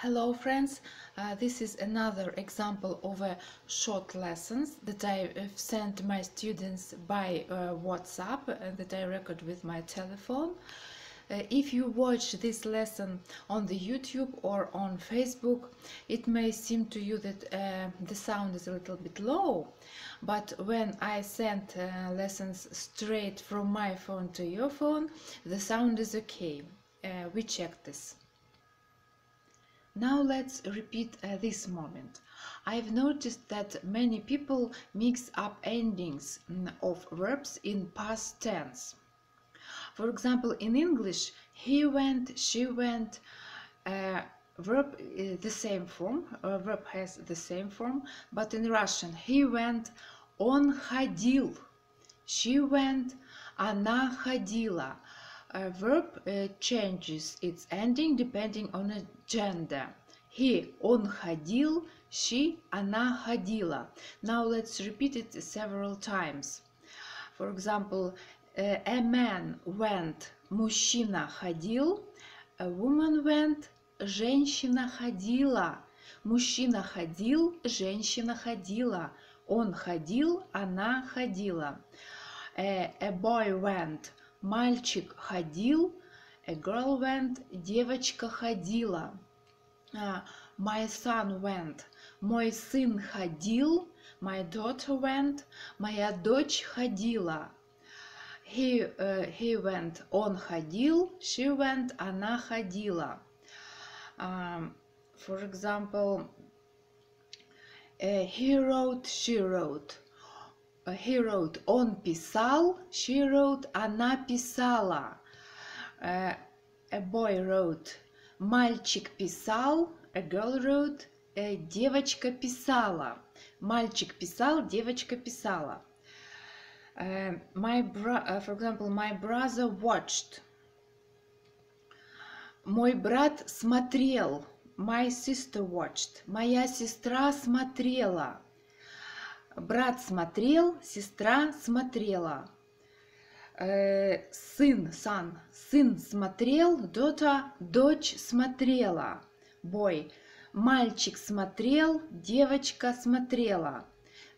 Hello friends, uh, this is another example of a short lessons that I have sent my students by uh, WhatsApp uh, that I record with my telephone. Uh, if you watch this lesson on the YouTube or on Facebook, it may seem to you that uh, the sound is a little bit low, but when I send lessons straight from my phone to your phone, the sound is okay. we check this. Now let's repeat uh, this moment. I've noticed that many people mix up endings mm, of verbs in past tense. For example, in English, he went, she went, uh, verb is the same form, uh, verb has the same form, but in Russian, he went, он ходил, she went, она ходила, a verb uh, changes its ending depending on a gender. He, он ходил, she, она ходила. Now let's repeat it several times. For example, uh, a man went, мужчина ходил, a woman went, женщина ходила. Мужчина ходил, женщина ходила. Он ходил, она ходила. A, a boy went, Мальчик ходил, a girl went, девочка ходила. Uh, my son went, мой сын ходил, my daughter went, моя дочь ходила. He, uh, he went, он ходил, she went, она ходила. Um, for example, uh, he wrote, she wrote. He wrote, он писал, she wrote, она писала. Uh, a boy wrote, мальчик писал, a girl wrote, uh, девочка писала. Мальчик писал, девочка писала. Uh, my bro for example, my brother watched. Мой брат смотрел. My sister watched. Моя сестра смотрела. Брат смотрел, сестра смотрела. Э, сын, сан, сын смотрел, дота, дочь смотрела. Бой, мальчик смотрел, девочка смотрела.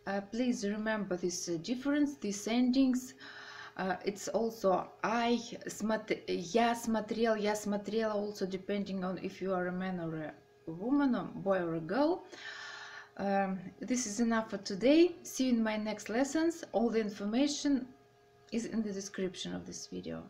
Uh, please remember this difference, these endings. Uh, it's also I, смотр, я смотрел, я смотрела, also depending on if you are a man or a woman, or boy or a girl. Um, this is enough for today. See you in my next lessons. All the information is in the description of this video.